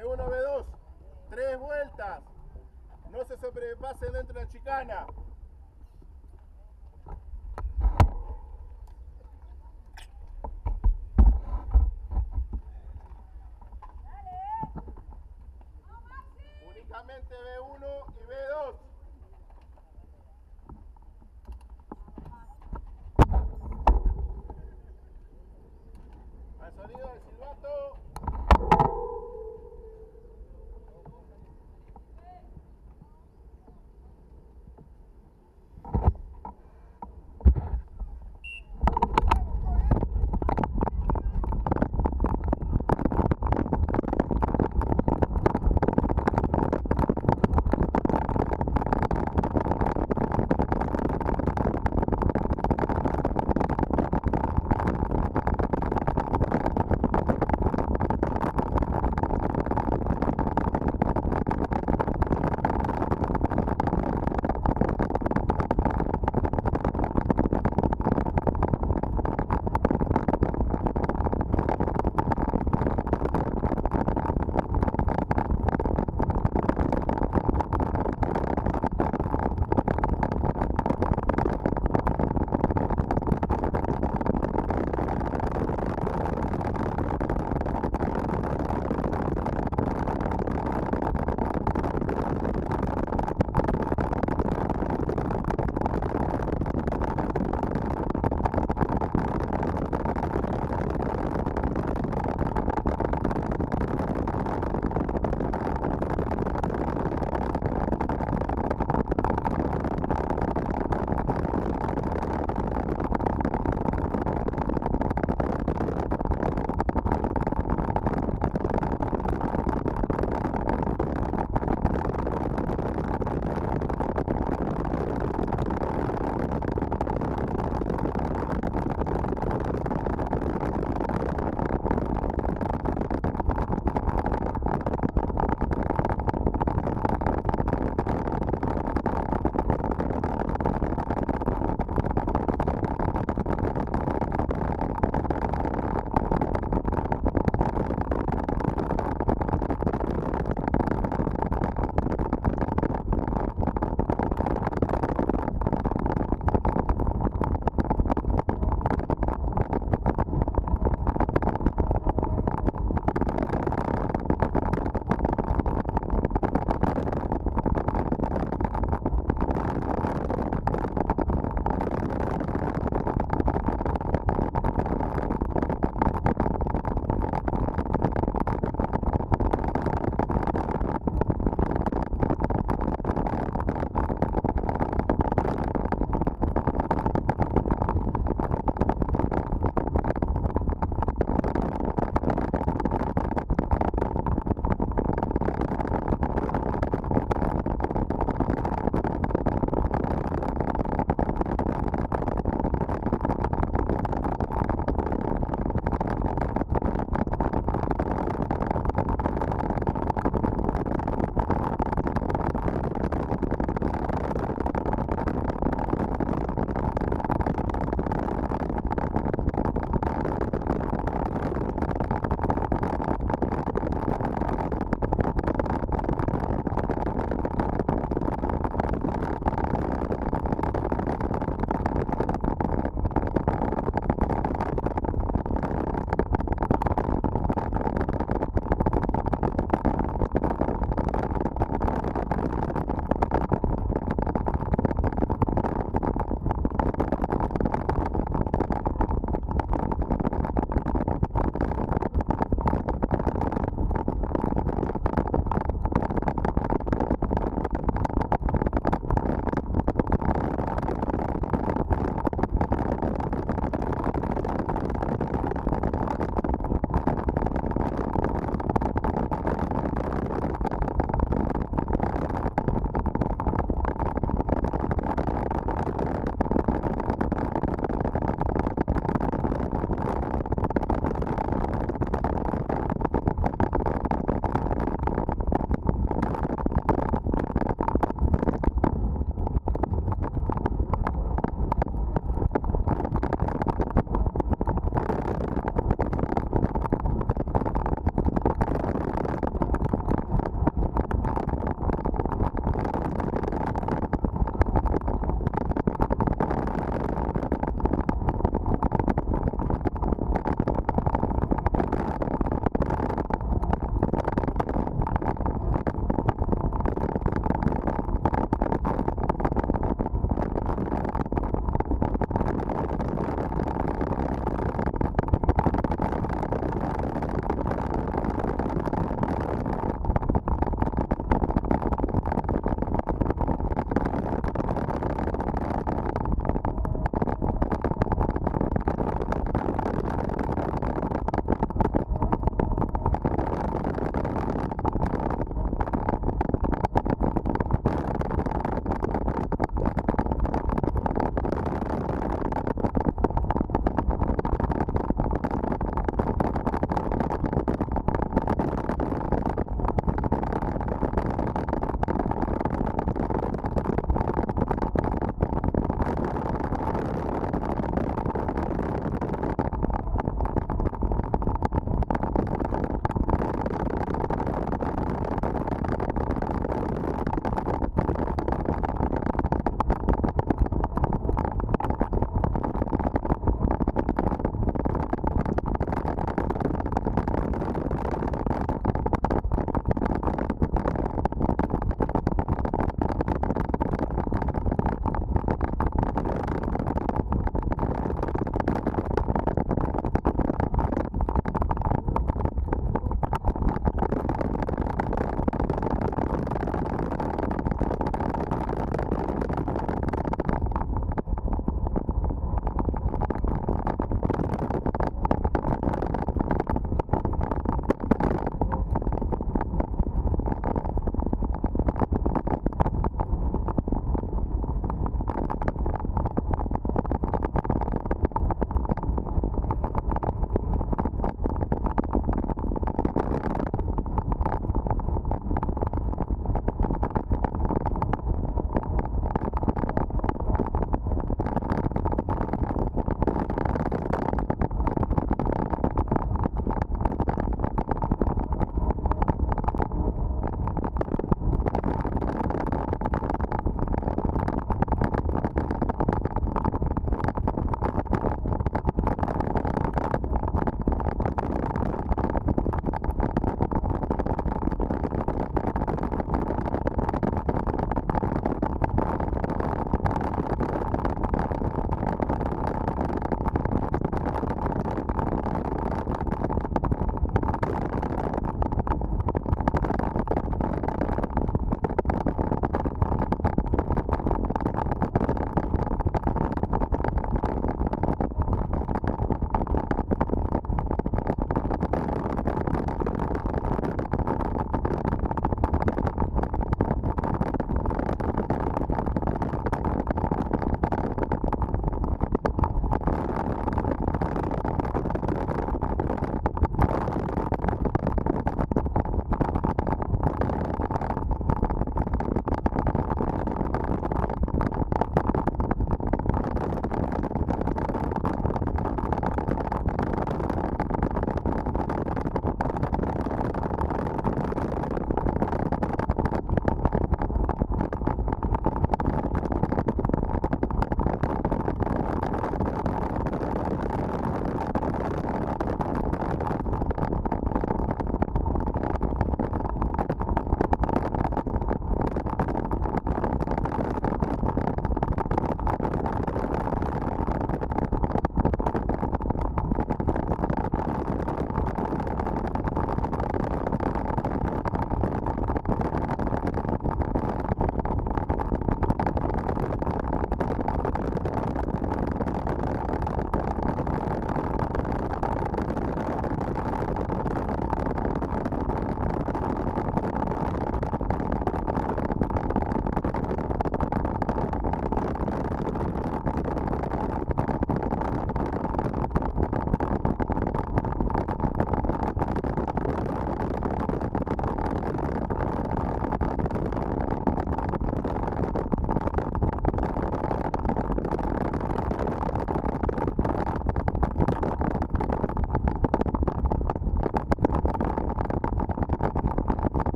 B1, B2. Tres vueltas. No se sobrepasen dentro de la chicana. Únicamente B1 y B2.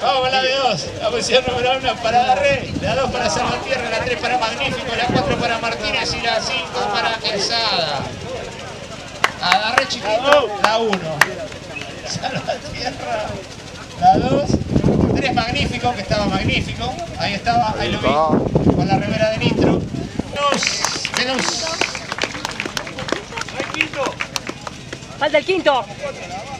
Vamos, la B2. La posición número 1 para Darre, la 2 para Salvatierra, la 3 para Magnífico, la 4 para Martínez y la 5 para Quesada. A Darre chiquito, la 1. Salvatierra, la 2. 3 Magnífico, que estaba magnífico. Ahí estaba, ahí lo vi. Con la remera de Nitro. Venus, Venus. Falta el quinto.